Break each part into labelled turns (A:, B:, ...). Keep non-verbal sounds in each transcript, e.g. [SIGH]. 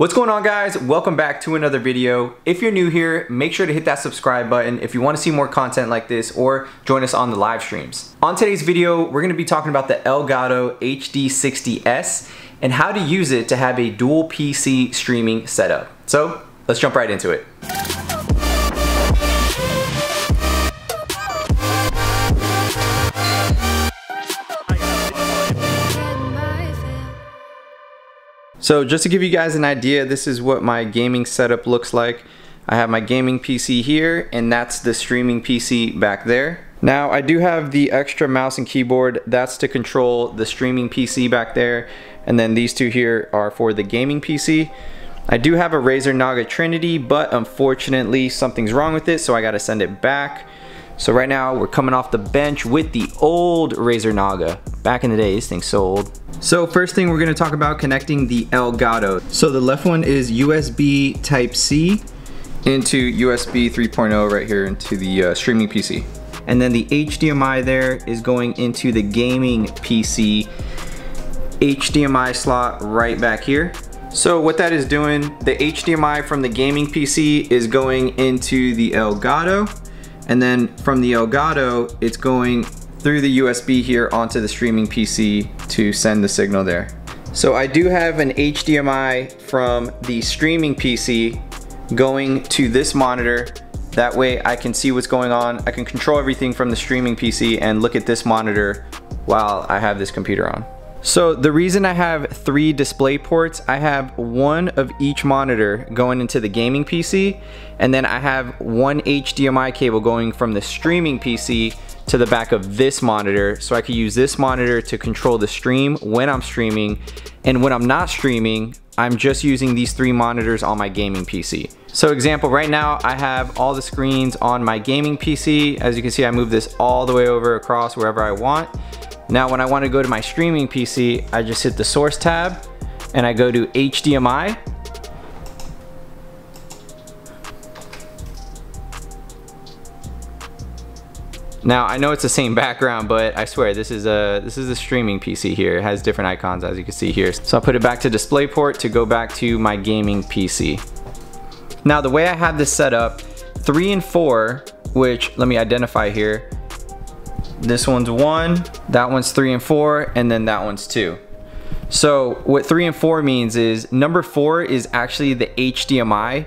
A: What's going on guys? Welcome back to another video. If you're new here, make sure to hit that subscribe button if you want to see more content like this or join us on the live streams. On today's video, we're going to be talking about the Elgato HD60S and how to use it to have a dual PC streaming setup. So let's jump right into it. So just to give you guys an idea, this is what my gaming setup looks like. I have my gaming PC here and that's the streaming PC back there. Now I do have the extra mouse and keyboard, that's to control the streaming PC back there. And then these two here are for the gaming PC. I do have a Razer Naga Trinity, but unfortunately something's wrong with it, so I gotta send it back. So right now we're coming off the bench with the old Razer Naga. Back in the day, this thing's so old. So first thing we're gonna talk about connecting the Elgato. So the left one is USB type C into USB 3.0 right here into the uh, streaming PC. And then the HDMI there is going into the gaming PC HDMI slot right back here. So what that is doing, the HDMI from the gaming PC is going into the Elgato and then from the Elgato, it's going through the USB here onto the streaming PC to send the signal there. So I do have an HDMI from the streaming PC going to this monitor. That way I can see what's going on. I can control everything from the streaming PC and look at this monitor while I have this computer on. So the reason I have three display ports, I have one of each monitor going into the gaming PC, and then I have one HDMI cable going from the streaming PC to the back of this monitor, so I can use this monitor to control the stream when I'm streaming, and when I'm not streaming, I'm just using these three monitors on my gaming PC. So example, right now I have all the screens on my gaming PC. As you can see, I move this all the way over across wherever I want. Now when I want to go to my streaming PC, I just hit the source tab and I go to HDMI. Now I know it's the same [LAUGHS] background, but I swear this is a this is a streaming PC here. It has different icons as you can see here. So I'll put it back to DisplayPort to go back to my gaming PC. Now the way I have this set up, three and four, which let me identify here, this one's one, that one's three and four, and then that one's two. So what three and four means is number four is actually the HDMI.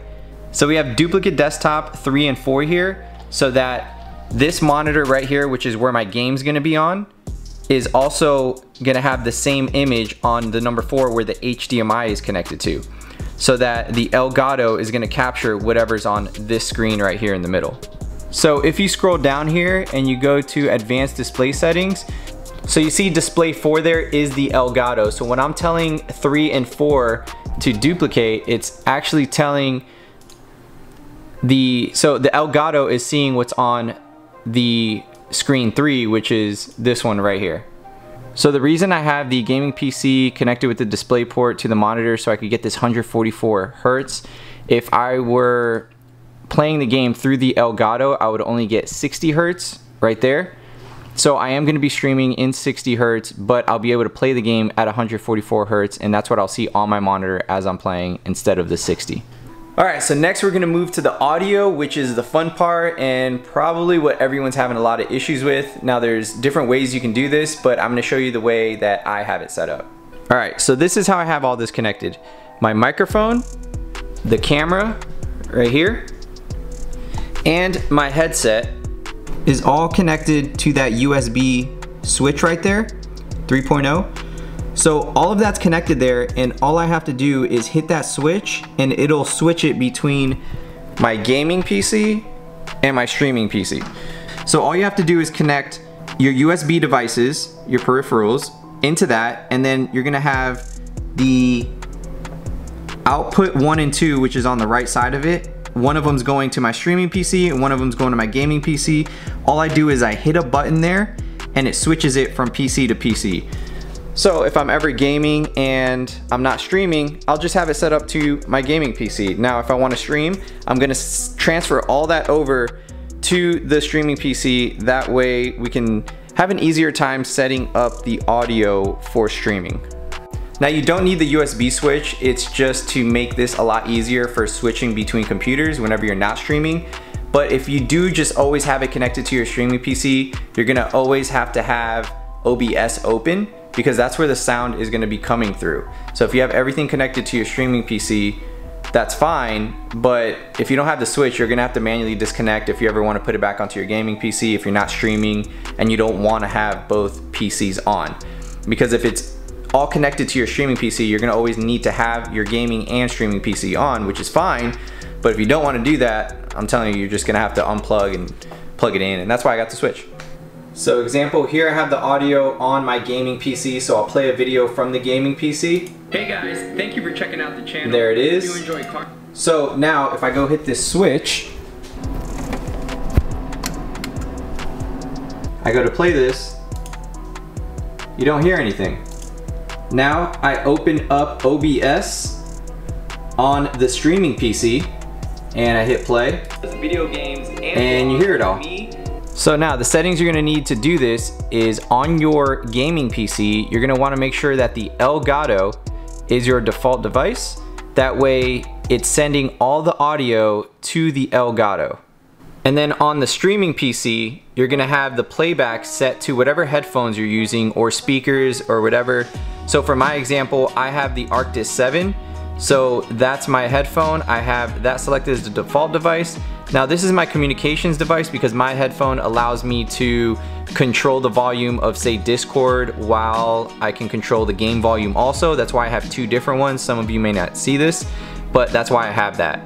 A: So we have duplicate desktop three and four here so that this monitor right here, which is where my game's gonna be on, is also gonna have the same image on the number four where the HDMI is connected to. So that the Elgato is gonna capture whatever's on this screen right here in the middle. So if you scroll down here and you go to advanced display settings, so you see display 4 there is the Elgato. So when I'm telling 3 and 4 to duplicate, it's actually telling the, so the Elgato is seeing what's on the screen 3, which is this one right here. So the reason I have the gaming PC connected with the display port to the monitor so I could get this 144 hertz, if I were playing the game through the Elgato, I would only get 60 hertz right there. So I am going to be streaming in 60 hertz, but I'll be able to play the game at 144 hertz, and that's what I'll see on my monitor as I'm playing instead of the 60. Alright, so next we're going to move to the audio, which is the fun part and probably what everyone's having a lot of issues with. Now there's different ways you can do this, but I'm going to show you the way that I have it set up. Alright, so this is how I have all this connected. My microphone, the camera right here, and my headset is all connected to that USB switch right there, 3.0. So all of that's connected there and all I have to do is hit that switch and it'll switch it between my gaming PC and my streaming PC. So all you have to do is connect your USB devices, your peripherals, into that and then you're gonna have the output one and two, which is on the right side of it, one of them's going to my streaming PC and one of them's going to my gaming PC. All I do is I hit a button there and it switches it from PC to PC. So if I'm ever gaming and I'm not streaming, I'll just have it set up to my gaming PC. Now if I wanna stream, I'm gonna transfer all that over to the streaming PC. That way we can have an easier time setting up the audio for streaming. Now you don't need the USB switch, it's just to make this a lot easier for switching between computers whenever you're not streaming. But if you do just always have it connected to your streaming PC, you're gonna always have to have OBS open because that's where the sound is gonna be coming through. So if you have everything connected to your streaming PC, that's fine, but if you don't have the switch, you're gonna have to manually disconnect if you ever wanna put it back onto your gaming PC, if you're not streaming and you don't wanna have both PCs on. Because if it's all connected to your streaming PC, you're gonna always need to have your gaming and streaming PC on, which is fine. But if you don't wanna do that, I'm telling you, you're just gonna have to unplug and plug it in, and that's why I got the Switch. So example, here I have the audio on my gaming PC, so I'll play a video from the gaming PC.
B: Hey guys, thank you for checking out the channel.
A: There it is.
B: You enjoy car
A: so now if I go hit this switch, I go to play this, you don't hear anything. Now I open up OBS on the streaming PC and I hit play.
B: Video games and,
A: and you hear it all. So now the settings you're gonna need to do this is on your gaming PC, you're gonna wanna make sure that the Elgato is your default device. That way it's sending all the audio to the Elgato. And then on the streaming PC, you're gonna have the playback set to whatever headphones you're using or speakers or whatever so for my example, I have the Arctis 7. So that's my headphone. I have that selected as the default device. Now this is my communications device because my headphone allows me to control the volume of say Discord while I can control the game volume also. That's why I have two different ones. Some of you may not see this, but that's why I have that.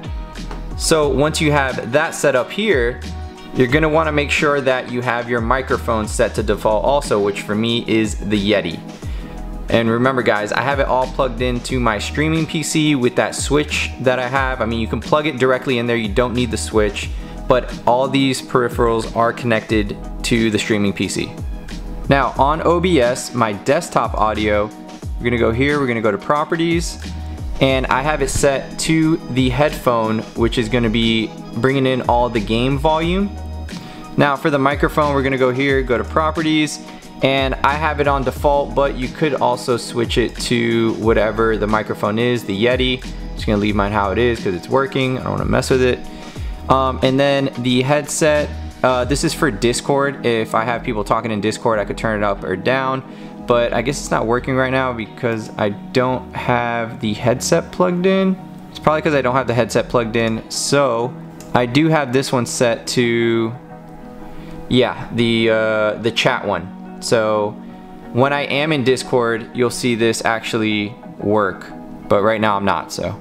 A: So once you have that set up here, you're gonna wanna make sure that you have your microphone set to default also, which for me is the Yeti. And remember guys, I have it all plugged into my streaming PC with that switch that I have. I mean, you can plug it directly in there, you don't need the switch, but all these peripherals are connected to the streaming PC. Now on OBS, my desktop audio, we're gonna go here, we're gonna go to properties, and I have it set to the headphone, which is gonna be bringing in all the game volume. Now for the microphone, we're gonna go here, go to properties, and I have it on default but you could also switch it to whatever the microphone is the Yeti. Just gonna leave mine how it is because it's working. I don't want to mess with it. Um, and then the headset uh, this is for Discord. If I have people talking in Discord I could turn it up or down but I guess it's not working right now because I don't have the headset plugged in. It's probably because I don't have the headset plugged in. So I do have this one set to yeah the uh, the chat one so when I am in Discord, you'll see this actually work, but right now I'm not, so.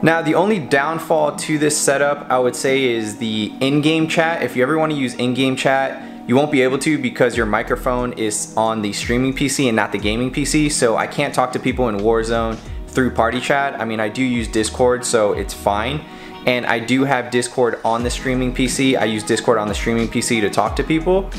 A: Now the only downfall to this setup I would say is the in-game chat. If you ever want to use in-game chat, you won't be able to because your microphone is on the streaming PC and not the gaming PC. So I can't talk to people in Warzone through party chat. I mean, I do use Discord, so it's fine. And I do have Discord on the streaming PC. I use Discord on the streaming PC to talk to people.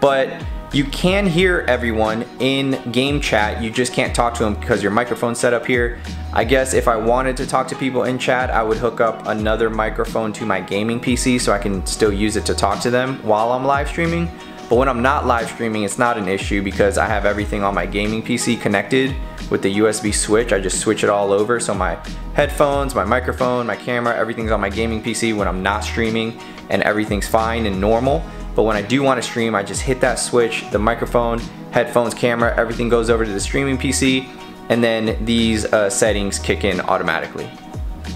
A: But you can hear everyone in game chat, you just can't talk to them because your microphone's set up here. I guess if I wanted to talk to people in chat, I would hook up another microphone to my gaming PC so I can still use it to talk to them while I'm live streaming. But when I'm not live streaming, it's not an issue because I have everything on my gaming PC connected with the USB switch. I just switch it all over. So my headphones, my microphone, my camera, everything's on my gaming PC when I'm not streaming and everything's fine and normal. But when I do want to stream, I just hit that switch, the microphone, headphones, camera, everything goes over to the streaming PC, and then these uh, settings kick in automatically.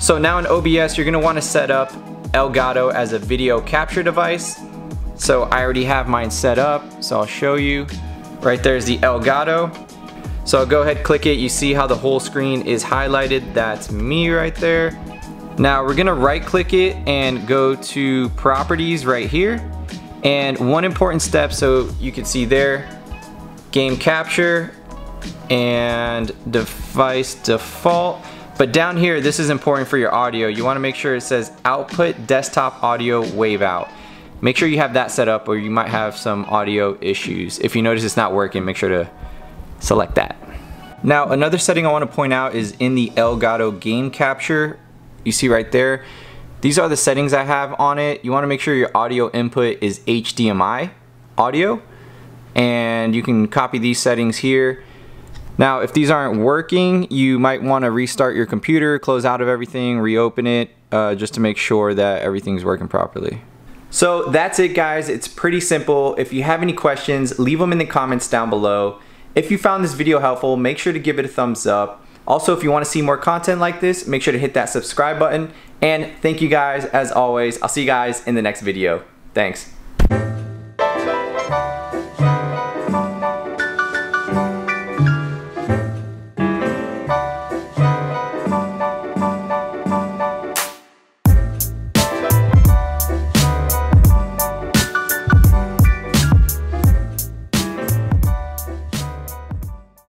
A: So now in OBS, you're gonna wanna set up Elgato as a video capture device. So I already have mine set up, so I'll show you. Right there's the Elgato. So I'll go ahead, click it. You see how the whole screen is highlighted? That's me right there. Now we're gonna right click it and go to properties right here. And one important step, so you can see there, game capture and device default. But down here, this is important for your audio. You wanna make sure it says output desktop audio wave out. Make sure you have that set up or you might have some audio issues. If you notice it's not working, make sure to select that. Now, another setting I wanna point out is in the Elgato game capture. You see right there, these are the settings I have on it. You want to make sure your audio input is HDMI audio and you can copy these settings here Now, if these aren't working, you might want to restart your computer, close out of everything, reopen it, uh, just to make sure that everything's working properly. So that's it guys, it's pretty simple. If you have any questions, leave them in the comments down below. If you found this video helpful, make sure to give it a thumbs up. Also, if you want to see more content like this, make sure to hit that subscribe button. And thank you guys, as always. I'll see you guys in the next video. Thanks.